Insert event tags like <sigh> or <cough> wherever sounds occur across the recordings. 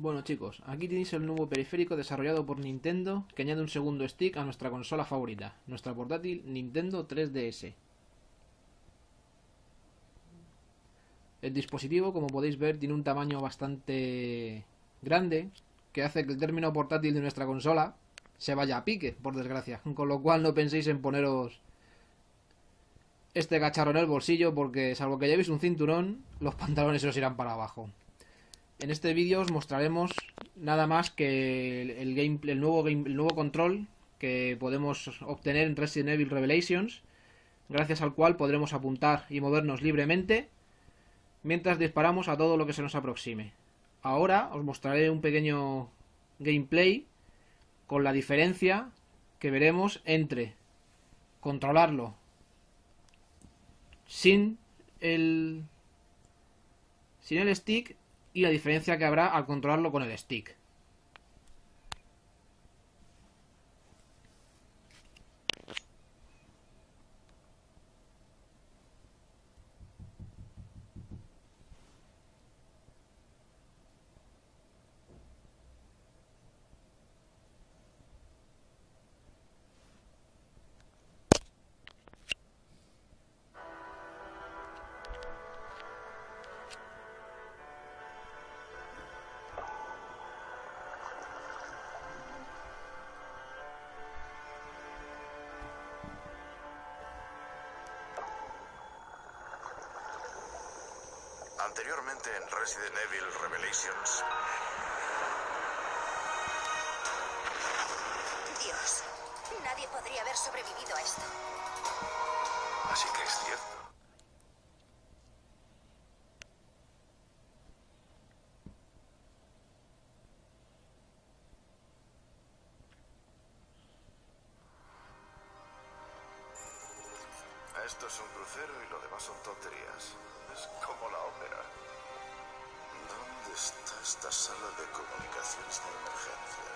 Bueno chicos, aquí tenéis el nuevo periférico desarrollado por Nintendo que añade un segundo stick a nuestra consola favorita, nuestra portátil Nintendo 3DS. El dispositivo, como podéis ver, tiene un tamaño bastante grande que hace que el término portátil de nuestra consola se vaya a pique, por desgracia. <laughs> Con lo cual no penséis en poneros este cacharro en el bolsillo porque salvo que llevéis un cinturón, los pantalones se os irán para abajo. En este vídeo os mostraremos nada más que el, nuevo nuevo control que podemos obtener en Resident Evil Revelations, gracias al cual podremos apuntar y movernos libremente mientras disparamos a todo lo que se nos aproxime. Ahora os mostraré un pequeño gameplay con la diferencia que veremos entre controlarlo sin el sin el stick y la diferencia que habrá al controlarlo con el stick. Anteriormente en Resident Evil Revelations. Dios, nadie podría haber sobrevivido a esto. Así que es cierto. Esto es un crucero y lo demás son tonterías. Es como la ópera. ¿Dónde está esta sala de comunicaciones de emergencia?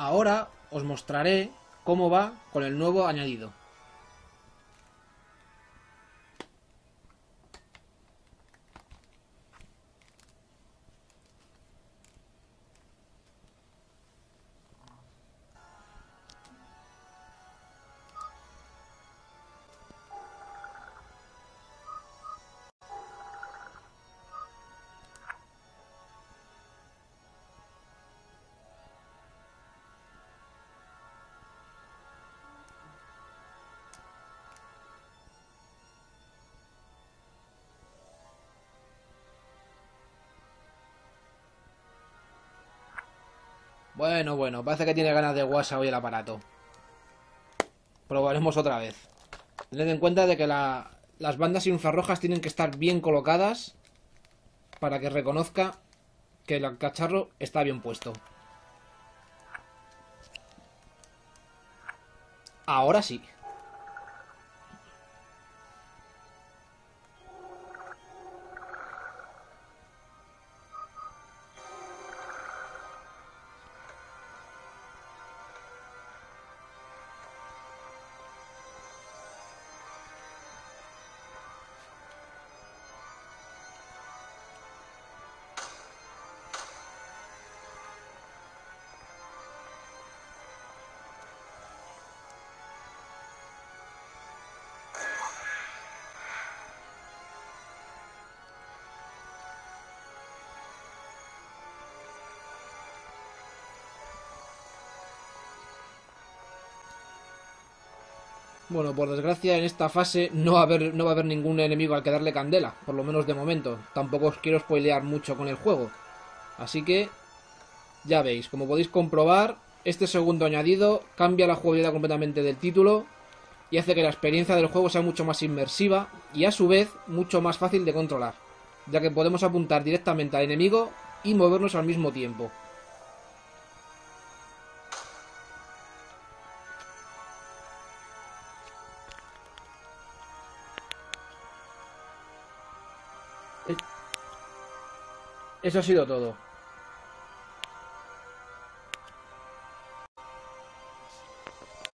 Ahora os mostraré cómo va con el nuevo añadido. Bueno, bueno, parece que tiene ganas de WhatsApp hoy el aparato. Probaremos otra vez. Tened en cuenta de que la, las bandas infrarrojas tienen que estar bien colocadas para que reconozca que el cacharro está bien puesto. Ahora sí. Bueno, por desgracia en esta fase no va, a haber, no va a haber ningún enemigo al que darle candela, por lo menos de momento. Tampoco os quiero spoilear mucho con el juego. Así que, ya veis, como podéis comprobar, este segundo añadido cambia la jugabilidad completamente del título y hace que la experiencia del juego sea mucho más inmersiva y a su vez mucho más fácil de controlar, ya que podemos apuntar directamente al enemigo y movernos al mismo tiempo. Eso ha sido todo.